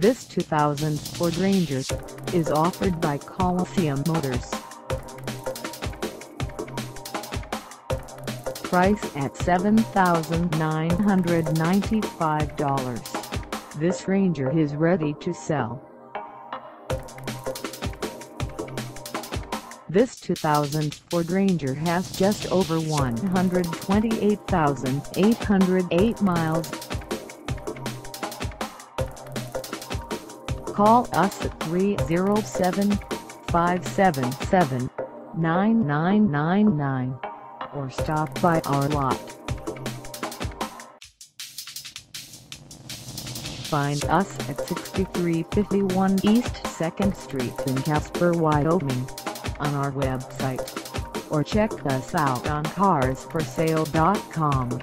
This 2000 Ford Ranger is offered by Coliseum Motors. Price at $7,995. This Ranger is ready to sell. This 2000 Ford Ranger has just over 128,808 miles. Call us at 307-577-9999 or stop by our lot. Find us at 6351 East 2nd Street in Casper, Wyoming on our website or check us out on carsforsale.com.